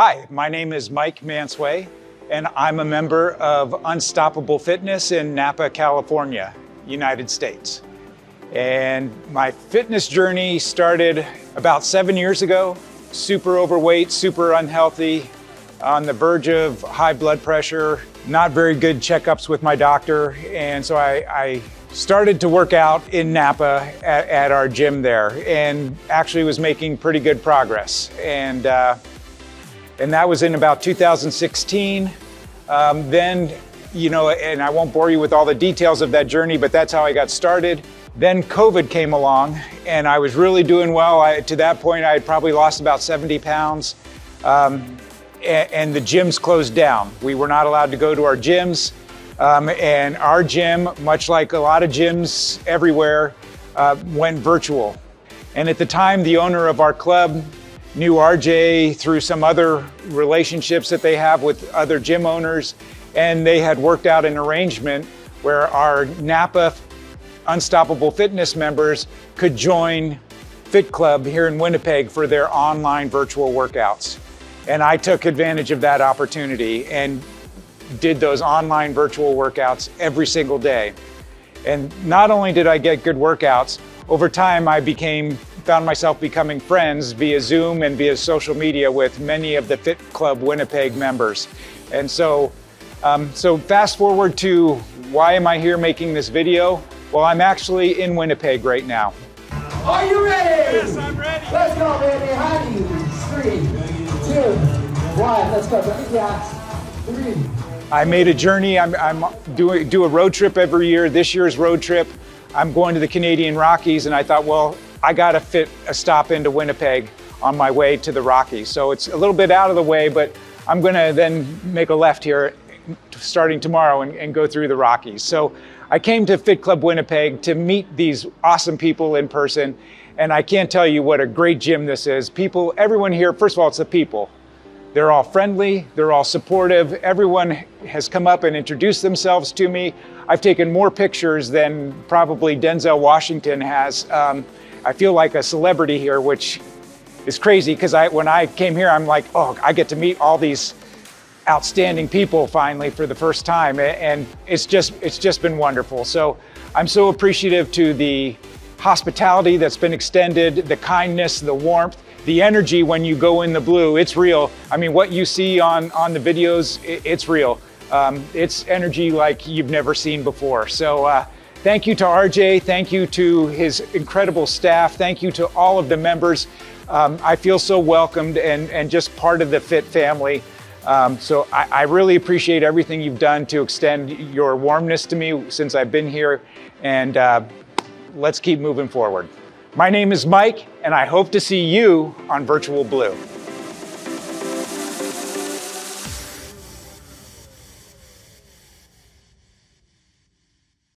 Hi, my name is Mike Mansuy, and I'm a member of Unstoppable Fitness in Napa, California, United States. And my fitness journey started about seven years ago. Super overweight, super unhealthy, on the verge of high blood pressure, not very good checkups with my doctor. And so I, I started to work out in Napa at, at, our gym there and actually was making pretty good progress. And uh, and that was in about 2016. Um, then, you know, and I won't bore you with all the details of that journey, but that's how I got started. Then COVID came along, and I was really doing well. I, to that point, I had probably lost about 70 pounds, um, and, and, the gyms closed down. We were not allowed to go to our gyms, um, and our gym, much like a lot of gyms everywhere, uh, went virtual. And at the time, the owner of our club knew RJ through some other relationships that they have with other gym owners, and they had worked out an arrangement where our Napa Unstoppable Fitness members could join Fit Club here in Winnipeg for their online virtual workouts. And I took advantage of that opportunity and did those online virtual workouts every single day. And not only did I get good workouts, over time I became found myself becoming friends via Zoom and via social media with many of the Fit Club Winnipeg members. And so, um, so fast forward to why am I here making this video? Well, I'm actually in Winnipeg right now. Are you ready? Yes, I'm ready. Let's go, baby. Honey. Three, two, one. Let's go. Yeah. Three. I made a journey. I'm, I'm doing do a road trip every year. This year's road trip, I'm going to the Canadian Rockies, and I thought, well, I got to fit a stop into Winnipeg on my way to the Rockies. So it's a little bit out of the way, but I'm going to then make a left here starting tomorrow and, and, go through the Rockies. So I came to Fit Club Winnipeg to meet these awesome people in person. And I can't tell you what a great gym this is. People, everyone here, first of all, it's the people. They're all friendly, they're all supportive. Everyone has come up and introduced themselves to me. I've taken more pictures than probably Denzel Washington has. Um, I feel like a celebrity here, which is crazy because I, when I came here, I'm like, oh, I get to meet all these outstanding people finally for the first time, and it's just it's just been wonderful. So I'm so appreciative to the hospitality that's been extended, the kindness, the warmth, the energy when you go in the blue. It's real. I mean, what you see on on the videos, it's real. Um, it's energy like you've never seen before. So. Uh, Thank you to RJ. Thank you to his incredible staff. Thank you to all of the members. Um, I feel so welcomed and, and just part of the FIT family. Um, so I, I, really appreciate everything you've done to extend your warmness to me since I've been here. And uh, let's keep moving forward. My name is Mike, and I hope to see you on Virtual Blue.